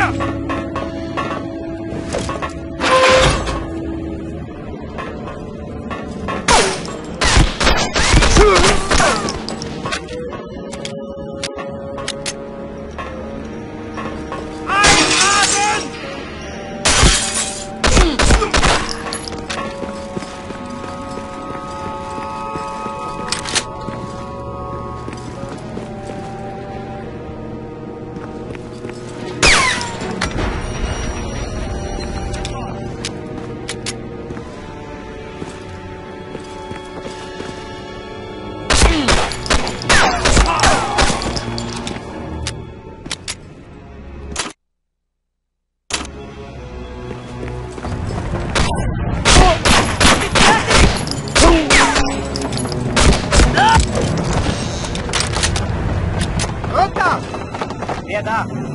や的。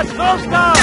Las Rostas!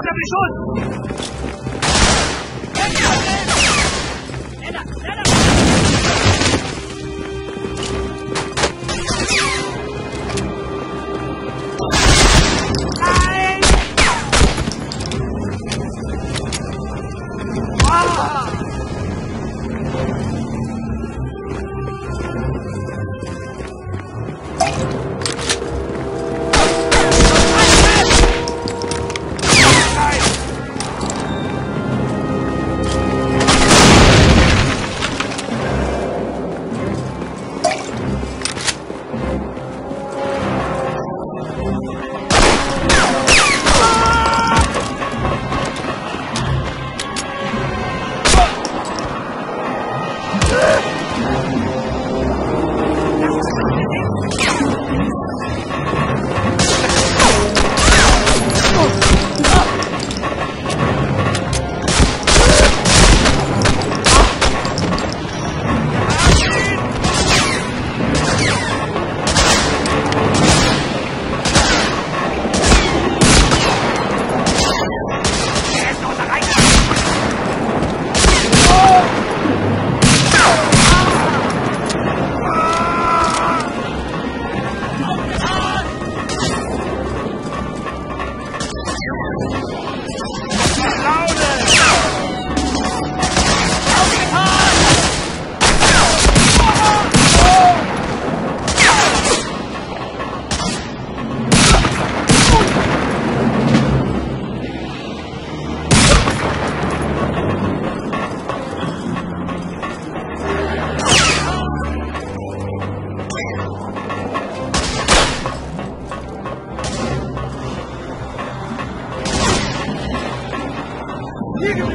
Schnapp die Schuld!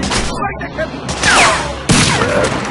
Fight the